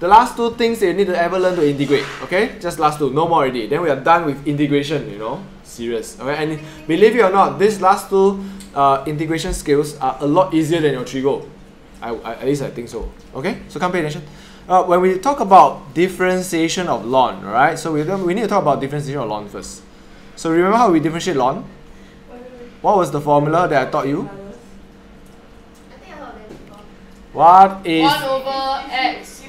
The last two things that you need to ever learn to integrate. Okay, just last two, no more already. Then we are done with integration. You know, serious. Okay, and believe it or not, these last two uh, integration skills are a lot easier than your trigo. I, I, at least I think so. Okay, so come pay attention. Uh, when we talk about differentiation of ln, right? So we, we need to talk about differentiation of ln first. So remember how we differentiate ln? What was the formula that I taught you? I think I thought that is more. What is 1 over x.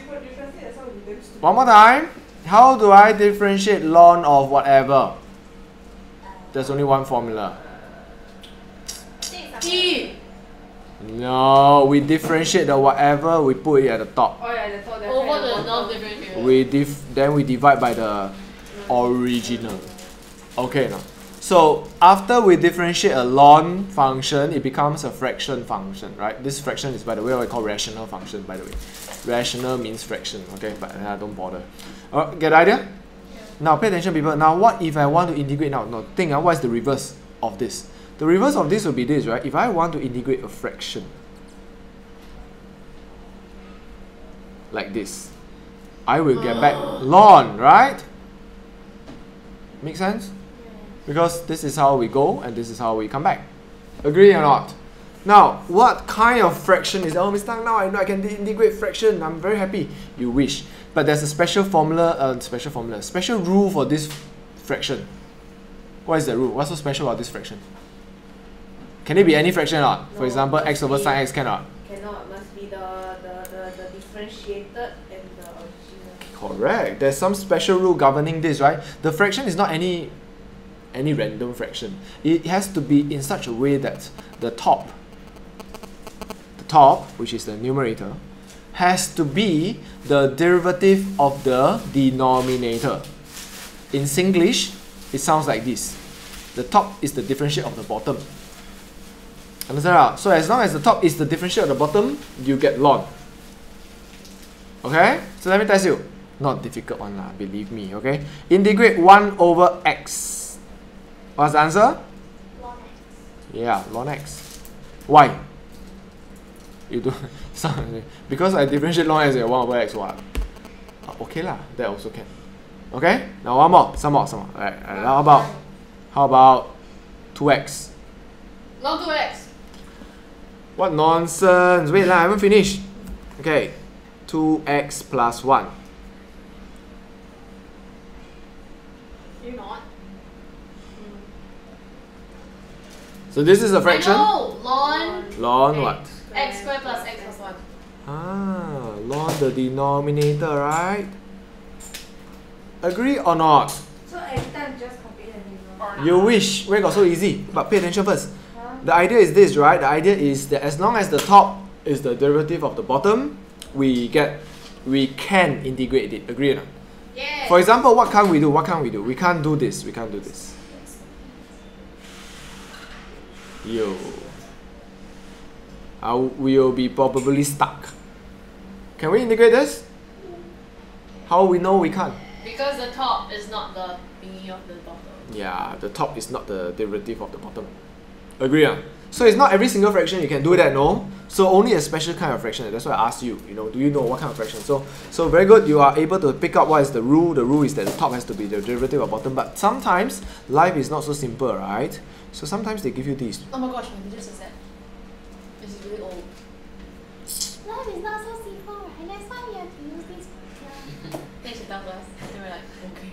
one more time? How do I differentiate ln of whatever? There's only one formula. T. No, we differentiate the whatever, we put it at the top. Oh yeah, the top Over the non-differentiated. We diff then we divide by the original. Okay now. So after we differentiate a ln function, it becomes a fraction function, right? This fraction is by the way what we call rational function, by the way. Rational means fraction, okay? But uh, don't bother. Uh, get the idea? Now pay attention people. Now what if I want to integrate now? No, think uh, what is the reverse of this? The reverse of this will be this, right? If I want to integrate a fraction like this, I will get back ln, right? Make sense? Because this is how we go and this is how we come back. Agree or not? Now, what kind of fraction is Oh, Mr. Tang, now I know I can integrate fraction. I'm very happy. You wish. But there's a special formula, uh, special formula, special rule for this fraction. What is the rule? What's so special about this fraction? Can it be any fraction or not? For example, x over sine x cannot. Cannot, must be the, the, the, the differentiated and the original. Correct. There's some special rule governing this, right? The fraction is not any any random fraction. It has to be in such a way that the top, the top, which is the numerator, has to be the derivative of the denominator. In Singlish, it sounds like this. The top is the differentiate of the bottom. Understand? ah? So as long as the top is the differentiate of the bottom, you get ln. Okay? So let me test you. Not difficult one lah, believe me, okay? Integrate 1 over x. What's the answer? Log X. Yeah, ln x. Why? You do because I differentiate ln x at 1 over x what? Uh, okay lah, that also can. Okay? Now one more, some more, some more. Alright, alright, how about how about 2x? Non 2x. What nonsense? Wait lah, I haven't finished. Okay, 2x plus 1. You not. So this is a fraction? No, ln Ln what? x squared plus x plus 1. Ah, ln the denominator, right? Agree or not? So every time just copy the numerator. You wish. Where got so easy? But pay attention first. Huh? The idea is this, right? The idea is that as long as the top is the derivative of the bottom, we get, we can integrate it. Agree or not? Yeah. For example, what can't we do? What can't we do? We can't do this. We can't do this. Yo. I will be probably stuck. Can we integrate this? How we know we can't? Because the top is not the thingy of the bottom. Yeah, the top is not the derivative of the bottom. Agree? ah? So it's not every single fraction you can do that, no? So only a special kind of fraction. That's why I asked you, you know, do you know what kind of fraction? So so very good, you are able to pick up what is the rule. The rule is that the top has to be the derivative of bottom. But sometimes life is not so simple, right? So sometimes they give you these. Oh my gosh, my teacher says that. This is really old. Life is not so simple, right? That's why we have to use this. Yeah. Then she tells us. And we're like, okay.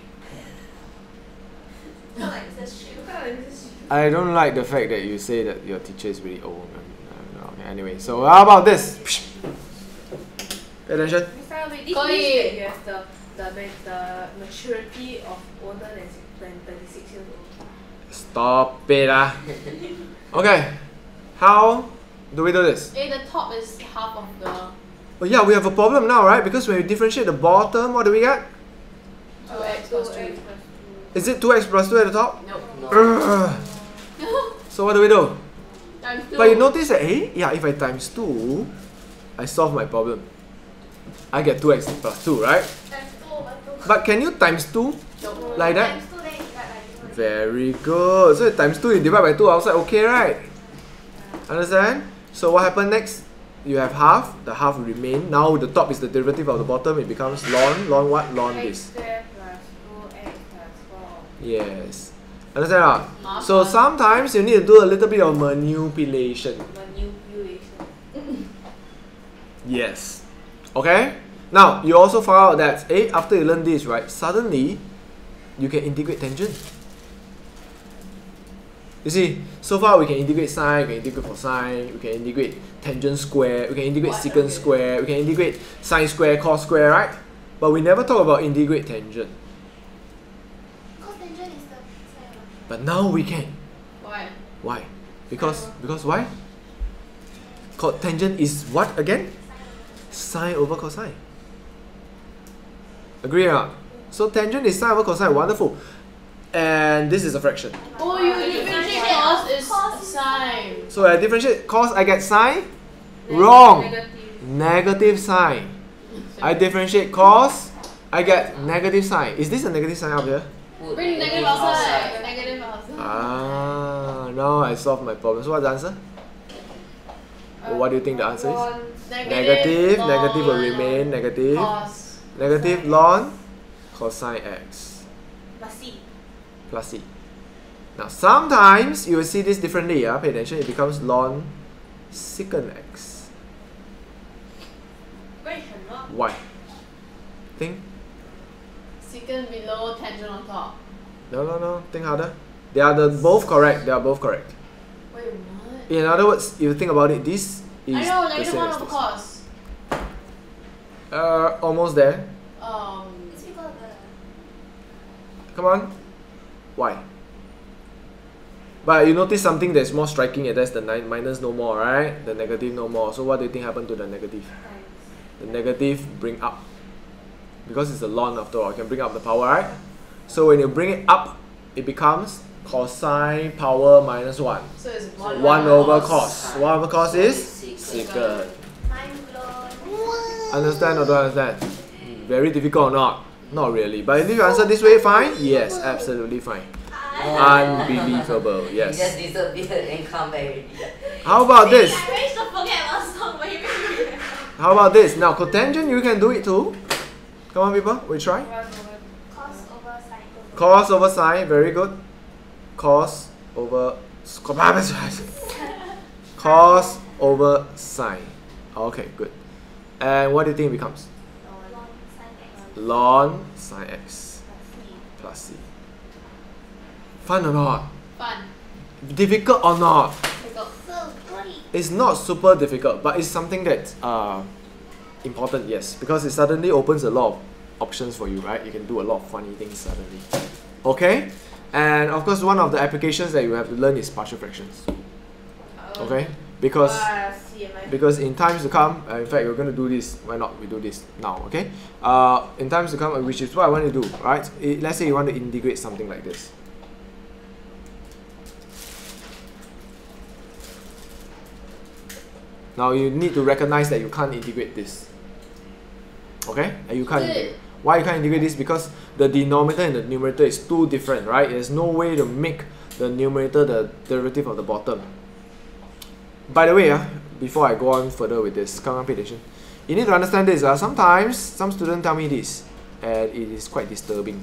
Look like Mrs. Xu. Look like Mrs. Xu. I don't like the fact that you say that your teacher is really old. Okay, anyway, so how about this? Pay attention. Mr. Wait, this means it. that you have the, the, ma- the maturity of older than, than 36 years old. Stop it, ah. Okay, how do we do this? Eh, the top is half of the. Oh yeah, we have a problem now, right? Because when we differentiate the bottom, what do we get? 2x plus 2. Is it 2x plus 2 at the top? Nope. Ugh. So what do we do? But you notice that, eh? Yeah, if I times 2, I solve my problem. I get 2x plus 2, right? But can you times 2 like that? Times two, then you divide by two. Very good. So times 2, you divide by 2 outside, okay, right? Understand? So what happened next? you have half, the half remain. Now the top is the derivative of the bottom, it becomes ln, ln what? Ln this. square plus 2x plus 4. Yes. Understand not? So sometimes you need to do a little bit of manipulation. Manipulation. Yes. Okay? Now, you also found out that eh, after you learn this, right, suddenly you can integrate tangent. You see, so far we can integrate sine, we can integrate cosine, we can integrate tangent square, we can integrate What? secant Okay. square, we can integrate sine square, cos square, right? But we never talk about integrate tangent. Cotangent is the side of But now we can. Why? Why? Because because why? Tangent is what again? Sine over cosine. Agree or not? So tangent is sine over cosine. Wonderful. And this is a fraction. Oh, you differentiate cos is sine. So I differentiate cos, I get sine. Wrong. Negative. Negative sine. I differentiate cos, I get negative sine. Is this a negative sign up here? Would Bring negative outside. outside. Negative outside. Ah, now I solved my problem. So what's the answer? What do you think the answer is? Negative. Negative, negative will remain negative. Cos. Negative long ln cosine x. Plus c. Plus c. Now sometimes you will see this differently. Yeah, pay attention. It becomes ln secant x. Why? Think Secant below, tangent on top. No, no, no. Think harder. They are the both correct. They are both correct. Wait, what? In other words, if you think about it, this is I know, the negative same one as over this. Uh, almost there. Um, It's because the Come on. Why? But you notice something that's more striking, and that's the nine minus no more, right? The negative no more. So what do you think happened to the negative? Times. The negative bring up. Because it's a ln after all, you can bring up the power, right? So when you bring it up, it becomes cosine power minus 1. so it's one, 1 over cos. cos. 1 over cos is Secant. secant. mind. Understand or don't understand? Mm. Very difficult or not? Not really. But if you answer this way, fine? Yes, absolutely fine. Unbelievable, You just yes. disappeared and come back. How about this? I managed to forget one song, but you made me. How about this? Now, cotangent, you can do it too. Come on, people, we try. One over Cos over sine. Cos over sine, very good. Cos over cos over sine. Okay, good. And what do you think it becomes? Ln sine x Ln sine x plus C. plus c. Fun or not? Fun. Difficult or not? Difficult. It's not super difficult, but it's something that uh, important, yes, because it suddenly opens a lot of options for you, right? You can do a lot of funny things suddenly. Okay? And of course, one of the applications that you have to learn is partial fractions. Okay? Because my because in times to come, uh, in fact, we're going to do this. Why not? We do this now, okay? Uh, in times to come, which is what I want to do, right? I- let's say you want to integrate something like this. Now you need to recognize that you can't integrate this. Okay? And you can't. Integrate. Why you can't integrate this? Because the denominator and the numerator is too different, right? There's no way to make the numerator the derivative of the bottom. By the way, uh, before I go on further with this, come on, pay attention. You need to understand this. Uh, sometimes some students tell me this, and it is quite disturbing.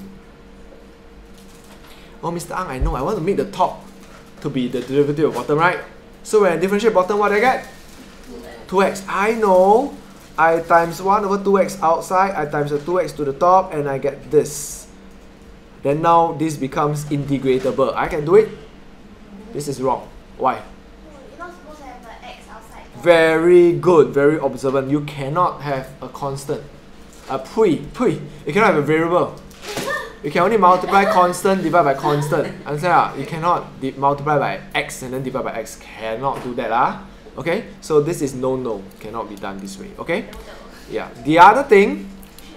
Oh, Mr. Ang, I know. I want to make the top to be the derivative of bottom, right? So when I differentiate bottom, what do I get? 2x. I know. I times 1 over 2x outside, I times the 2x to the top, and I get this. Then now this becomes integratable. I can do it. This is wrong. Why? Very good, very observant. You cannot have a constant. A pui, pui. You cannot have a variable. You can only multiply constant divide by constant. Understand? You cannot multiply by x and then divide by x. Cannot do that. Ah. Okay? So this is no no. Cannot be done this way. Okay? Yeah. The other thing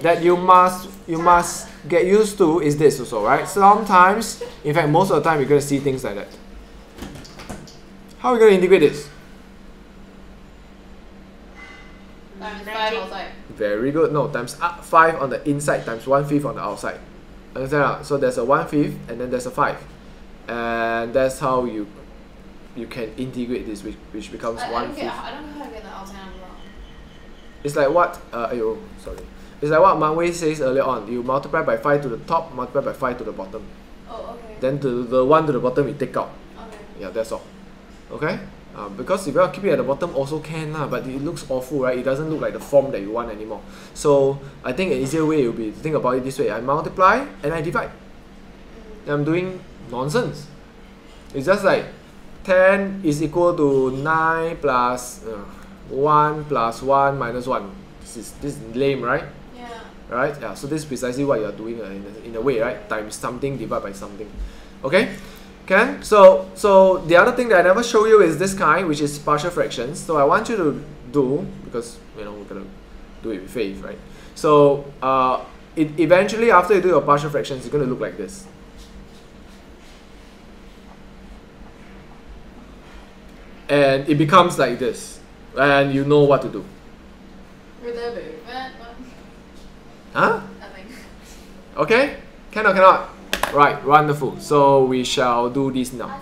that you must you must get used to is this also, right? Sometimes, in fact, most of the time you're gonna see things like that. How are we gonna integrate this? Times five outside. Very good. No, times 5 on the inside times one fifth on the outside. Understand? So there's a one fifth, and then there's a 5. And that's how you you can integrate this, which, which becomes I, I 1 don't get. I don't know how to get the outside number. It's like what uh ayo, sorry. It's like what Manwei says earlier on. You multiply by five to the top, multiply by five to the bottom. Oh, okay. Then the the one to the bottom you take out. Okay. Yeah, that's all. Okay? Uh, because if you want to keep it at the bottom also can lah, but it looks awful, right? It doesn't look like the form that you want anymore. So I think an easier way would be to think about it this way. I multiply and I divide. I'm doing nonsense. It's just like 10 is equal to 9 plus uh, 1 plus 1 minus 1. This is, this is lame, right? Yeah. right? Yeah, so this is precisely what you're doing uh, in, a, in a way, right? Times something divided by something. Okay? Can? So, so the other thing that I never show you is this kind, which is partial fractions. So I want you to do, because, you know, we're going to do it with faith, right? So, uh, it, eventually after you do your partial fractions, it's going to look like this. And it becomes like this. And you know what to do. Would that be bad? Huh? Nothing. Okay? Can or cannot? Right, wonderful. So we shall do this now.